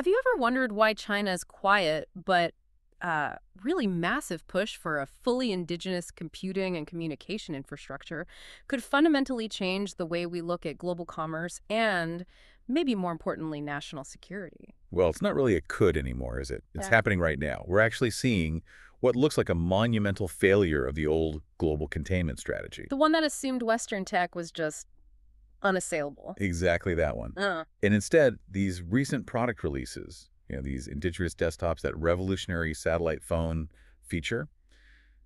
Have you ever wondered why China's quiet but uh, really massive push for a fully indigenous computing and communication infrastructure could fundamentally change the way we look at global commerce and, maybe more importantly, national security? Well, it's not really a could anymore, is it? It's Yeah. happening right now. We're actually seeing what looks like a monumental failure of the old global containment strategy. The one that assumed Western tech was just unassailable. Exactly that one. Uh, And instead, these recent product releases, you know, these indigenous desktops, that revolutionary satellite phone feature,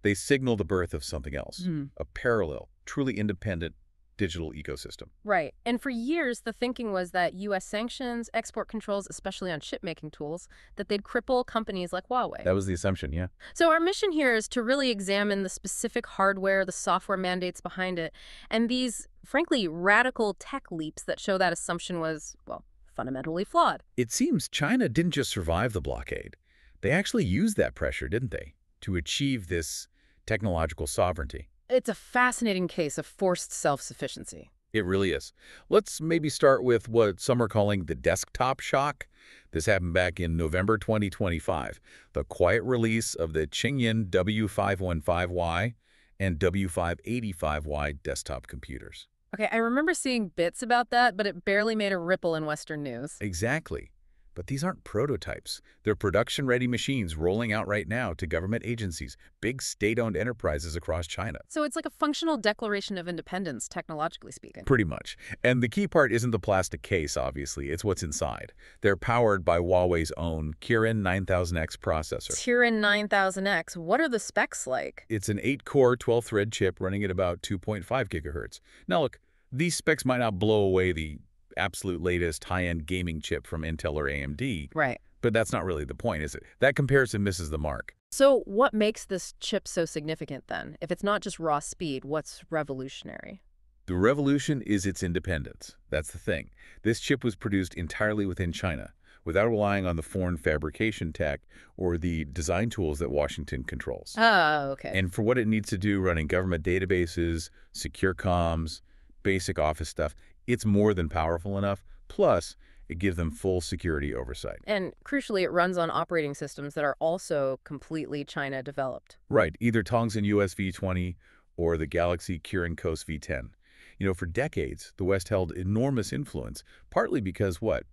they signal the birth of something else, Hmm. a parallel, truly independent digital ecosystem. Right. And for years, the thinking was that U.S. sanctions, export controls, especially on chip-making tools, that they'd cripple companies like Huawei. That was the assumption, yeah. So our mission here is to really examine the specific hardware, the software mandates behind it, and these, frankly, radical tech leaps that show that assumption was, well, fundamentally flawed. It seems China didn't just survive the blockade. They actually used that pressure, didn't they, to achieve this technological sovereignty. It's a fascinating case of forced self-sufficiency. It really is. Let's maybe start with what some are calling the desktop shock. This happened back in November 2025, the quiet release of the Qingyun W515Y and W585Y desktop computers. Okay, I remember seeing bits about that, but it barely made a ripple in Western news. Exactly. But these aren't prototypes. They're production-ready machines rolling out right now to government agencies, big state-owned enterprises across China. So it's like a functional declaration of independence, technologically speaking. Pretty much. And the key part isn't the plastic case, obviously. It's what's inside. They're powered by Huawei's own Kirin 9000X processor. Kirin 9000X, what are the specs like? It's an 8-core, 12-thread chip running at about 2.5 gigahertz. Now look, these specs might not blow away the absolute latest high-end gaming chip from Intel or AMD, Right. but that's not really the point, is it? That comparison misses the mark. So what makes this chip so significant then? If it's not just raw speed, what's revolutionary? The revolution is its independence. That's the thing. This chip was produced entirely within China, without relying on the foreign fabrication tech or the design tools that Washington controls. Oh, okay. And for what it needs to do running government databases, secure comms, basic office stuff, it's more than powerful enough. Plus, it gives them full security oversight. And crucially, it runs on operating systems that are also completely China developed. Right, either Tongxin UOS V20 or the Galaxy Kirin Kos V10. You know, for decades, the West held enormous influence, partly because what?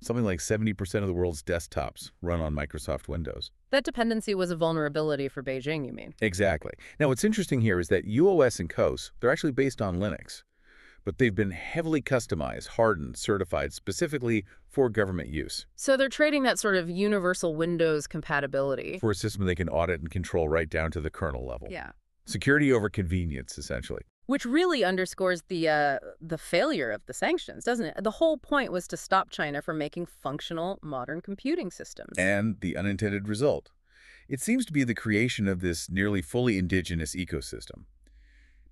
Something like 70% of the world's desktops run on Microsoft Windows. That dependency was a vulnerability for Beijing, you mean? Exactly. Now, what's interesting here is that UOS and COS, they're actually based on Linux, but they've been heavily customized, hardened, certified specifically for government use, So they're trading that sort of universal Windows compatibility. for a system they can audit and control right down to the kernel level. Yeah. Security over convenience, essentially. Which really underscores the uh, the failure of the sanctions, doesn't it? The whole point was to stop China from making functional modern computing systems. And the unintended result. It seems to be the creation of this nearly fully indigenous ecosystem.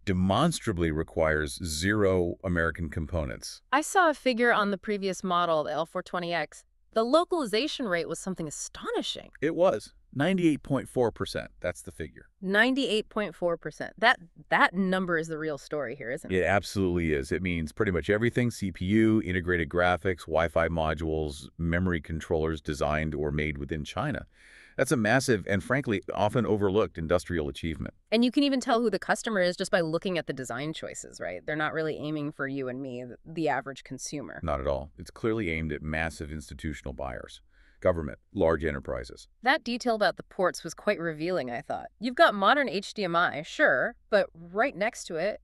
Demonstrably requires zero American components. I saw a figure on the previous model, the L420X. The localization rate was something astonishing. It was 98.4%. That's the figure. 98.4%. That that number is the real story here, isn't it? It absolutely is. It means pretty much everything CPU, integrated graphics, Wi-Fi modules, memory controllers designed or made within China. That's a massive and frankly often overlooked industrial achievement. And you can even tell who the customer is just by looking at the design choices, right? They're not really aiming for you and me, the- average consumer. Not at all. It's clearly aimed at massive institutional buyers, government, large enterprises. That detail about the ports was quite revealing, I thought. You've got modern HDMI, sure, but right next to it,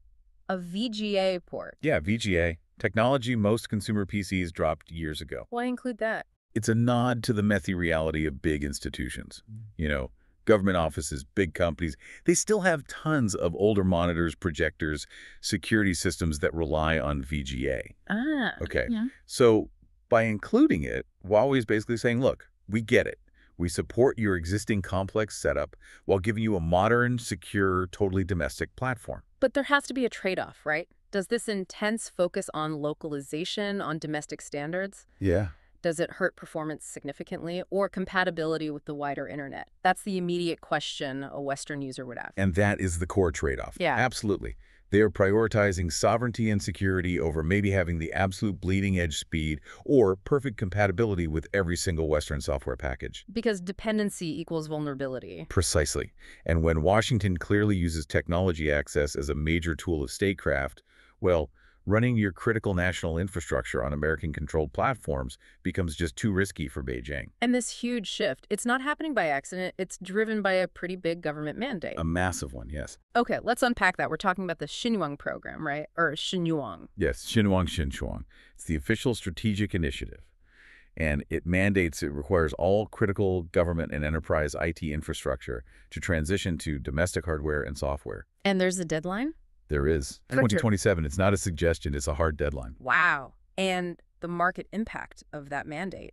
a VGA port. Yeah, VGA, technology most consumer PCs dropped years ago. Why include that? It's a nod to the methy reality of big institutions. You know, government offices, big companies, they still have tons of older monitors, projectors, security systems that rely on VGA. Ah, Okay. yeah. So by including it, Huawei is basically saying, look, we get it. We support your existing complex setup while giving you a modern, secure, totally domestic platform. But there has to be a trade-off, right? Does this intense focus on localization, on domestic standards? Yeah. Does it hurt performance significantly or compatibility with the wider internet? That's the immediate question a Western user would ask. And that is the core trade-off. Yeah. Absolutely. They are prioritizing sovereignty and security over maybe having the absolute bleeding edge speed or perfect compatibility with every single Western software package. Because dependency equals vulnerability. Precisely. And when Washington clearly uses technology access as a major tool of statecraft, well, running your critical national infrastructure on American-controlled platforms becomes just too risky for Beijing. And this huge shift, it's not happening by accident. It's driven by a pretty big government mandate. A massive one, yes. Okay, let's unpack that. We're talking about the Xinchuang program, right? Or Xinchuang. Yes, Xinchuang Xinchuang. It's the official strategic initiative. And it mandates, it requires all critical government and enterprise IT infrastructure to transition to domestic hardware and software. And there's a deadline? There is. 2027. It's not a suggestion. It's a hard deadline. Wow. And the market impact of that mandate.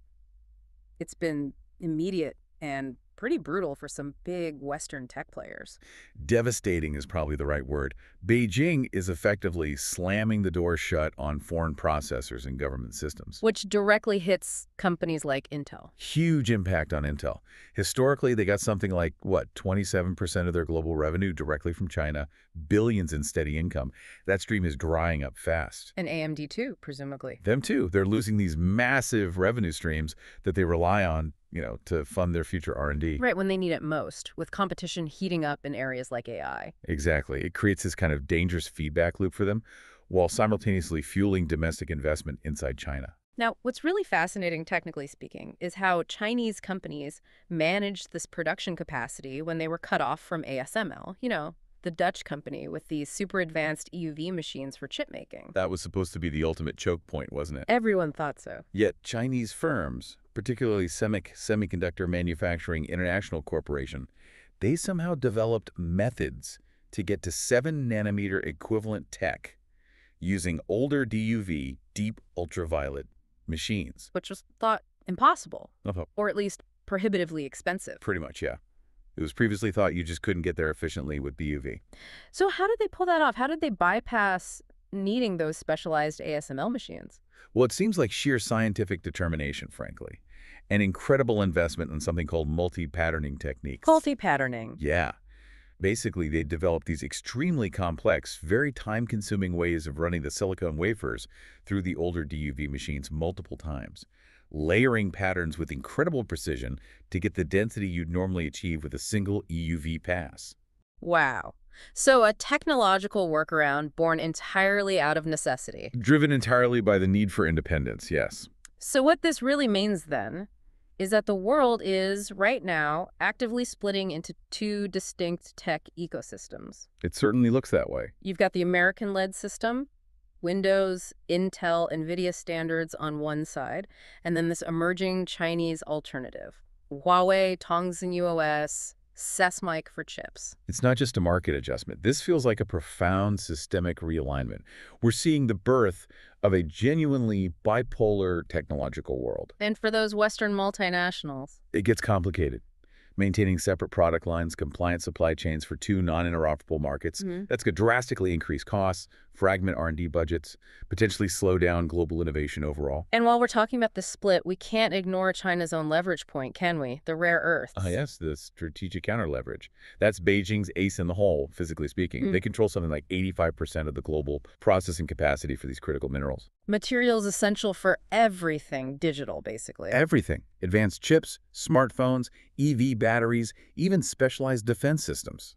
It's been immediate and pretty brutal for some big Western tech players. Devastating is probably the right word. Beijing is effectively slamming the door shut on foreign processors and government systems. Which directly hits companies like Intel. Huge impact on Intel. Historically, they got something like, what, 27% of their global revenue directly from China, billions in steady income. That stream is drying up fast. And AMD too, presumably. Them too. They're losing these massive revenue streams that they rely on you know, to fund their future R&D. Right, when they need it most, with competition heating up in areas like AI. Exactly. It creates this kind of dangerous feedback loop for them, while simultaneously fueling domestic investment inside China. Now, what's really fascinating, technically speaking, is how Chinese companies managed this production capacity when they were cut off from ASML, you know, the Dutch company with these super advanced EUV machines for chip making. That was supposed to be the ultimate choke point, wasn't it? Everyone thought so. Yet Chinese firms, particularly SMIC Semiconductor Manufacturing International Corporation, they somehow developed methods to get to 7-nanometer equivalent tech using older DUV, deep ultraviolet machines. Which was thought impossible, uh -huh. or at least prohibitively expensive. Pretty much, yeah. It was previously thought you just couldn't get there efficiently with DUV. So how did they pull that off? How did they bypass needing those specialized ASML machines? Well, it seems like sheer scientific determination, frankly. An incredible investment in something called multi-patterning techniques. Multi-patterning. Yeah. Basically, they developed these extremely complex, very time-consuming ways of running the silicon wafers through the older DUV machines multiple times, layering patterns with incredible precision to get the density you'd normally achieve with a single EUV pass. Wow. So a technological workaround born entirely out of necessity. Driven entirely by the need for independence, yes. So what this really means then is that the world is, right now, actively splitting into two distinct tech ecosystems. It certainly looks that way. You've got the American-led system, Windows, Intel, NVIDIA standards on one side, and then this emerging Chinese alternative. Huawei, Tongxin UOS, SMIC for chips. It's not just a market adjustment. This feels like a profound systemic realignment. We're seeing the birth of a genuinely bipolar technological world. And for those Western multinationals. It gets complicated maintaining separate product lines, compliant supply chains for two non-interoperable markets. Mm -hmm. That's going to drastically increase costs, fragment R&D budgets, potentially slow down global innovation overall. And while we're talking about the split, we can't ignore China's own leverage point, can we? The rare earths. Ah, yes, the strategic counter leverage. That's Beijing's ace in the hole, physically speaking. Mm. They control something like 85% of the global processing capacity for these critical minerals. Materials essential for everything digital, basically. Everything. Advanced chips, smartphones, EV batteries, even specialized defense systems.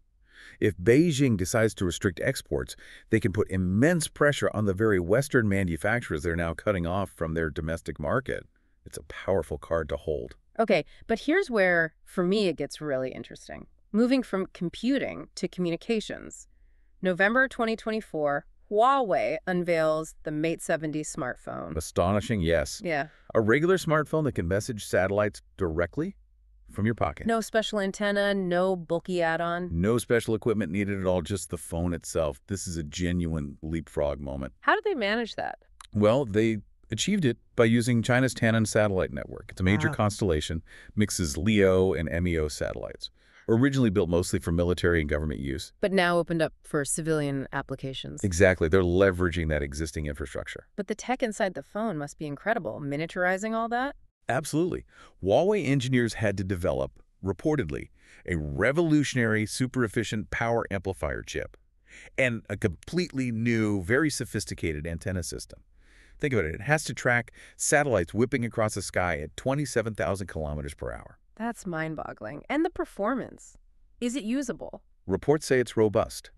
If Beijing decides to restrict exports, they can put immense pressure on the very Western manufacturers they're now cutting off from their domestic market. It's a powerful card to hold. Okay, but here's where, for me, it gets really interesting. Moving from computing to communications. November 2024, Huawei unveils the Mate 70 smartphone. Astonishing, yes. Yeah. A regular smartphone that can message satellites directly from your pocket. No special antenna, no bulky add-on. No special equipment needed at all, just the phone itself. This is a genuine leapfrog moment. How did they manage that? Well, they achieved it by using China's Tiantong satellite network. It's a major wow. constellation, mixes LEO and MEO satellites originally built mostly for military and government use. But now opened up for civilian applications. Exactly. They're leveraging that existing infrastructure. But the tech inside the phone must be incredible. Miniaturizing all that? Absolutely. Huawei engineers had to develop, reportedly, a revolutionary super-efficient power amplifier chip. and a completely new, very sophisticated antenna system. Think about it. It has to track satellites whipping across the sky at 27,000 kilometers per hour. That's mind-boggling. And the performance. Is it usable? Reports say it's robust.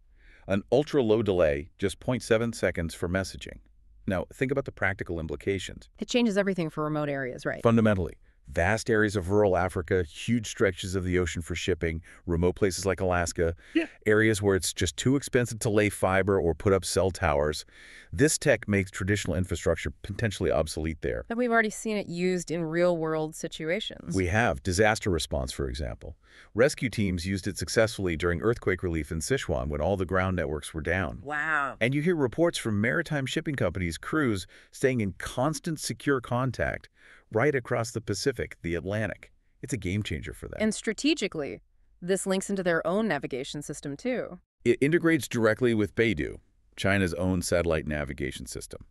An ultra-low delay, just 0.7 seconds for messaging. Now, think about the practical implications. It changes everything for remote areas, right? Fundamentally, vast areas of rural Africa, huge stretches of the ocean for shipping, remote places like Alaska, Yeah. areas where it's just too expensive to lay fiber or put up cell towers. This tech makes traditional infrastructure potentially obsolete there. And we've already seen it used in real-world situations. We have disaster response, for example. Rescue teams used it successfully during earthquake relief in Sichuan when all the ground networks were down. Wow. And you hear reports from maritime shipping companies' crews staying in constant secure contact right across the Pacific, the Atlantic. It's a game changer for them. And strategically, this links into their own navigation system, too. it integrates directly with Beidou, China's own satellite navigation system.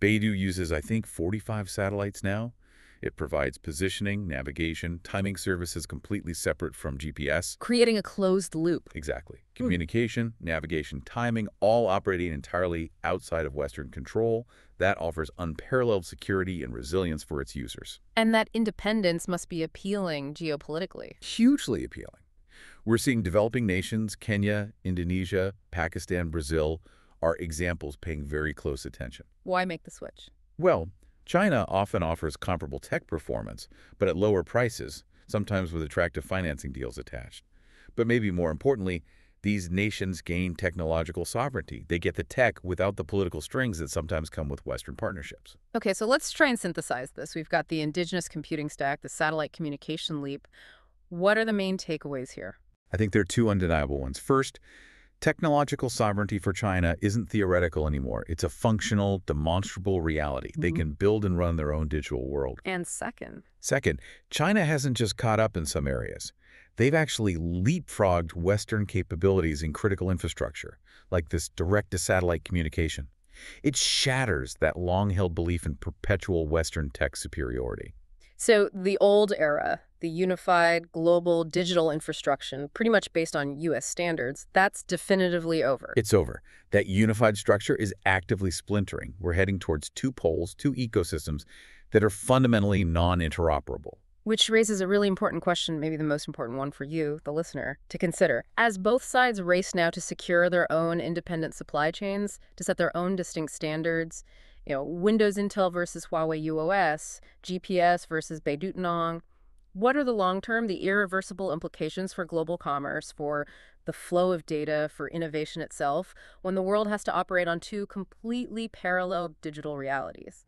Beidou uses, I think, 45 satellites now. It provides positioning, navigation, timing services completely separate from GPS. Creating a closed loop. Exactly. Hmm. Communication, navigation, timing, all operating entirely outside of Western control. That offers unparalleled security and resilience for its users. And that independence must be appealing geopolitically. Hugely appealing. We're seeing developing nations, Kenya, Indonesia, Pakistan, Brazil, are examples paying very close attention. Why make the switch? Well, China often offers comparable tech performance, but at lower prices, sometimes with attractive financing deals attached. But maybe more importantly, these nations gain technological sovereignty. They get the tech without the political strings that sometimes come with Western partnerships. Okay, so let's try and synthesize this. We've got the indigenous computing stack, the satellite communication leap. What are the main takeaways here? I think there are two undeniable ones. First, technological sovereignty for China isn't theoretical anymore. It's a functional, demonstrable reality. They Mhm. can build and run their own digital world. And second, Second, China hasn't just caught up in some areas. They've actually leapfrogged Western capabilities in critical infrastructure, like this direct-to-satellite communication. It shatters that long-held belief in perpetual Western tech superiority. So the old era, the unified global digital infrastructure, pretty much based on U.S. standards, that's definitively over. It's over. That unified structure is actively splintering. We're heading towards two poles, two ecosystems that are fundamentally non-interoperable. Which raises a really important question, maybe the most important one for you, the listener, to consider. As both sides race now to secure their own independent supply chains, to set their own distinct standards, you know, Windows Intel versus Huawei UOS, GPS versus Beidou what are the long-term, the irreversible implications for global commerce, for the flow of data, for innovation itself, when the world has to operate on two completely parallel digital realities?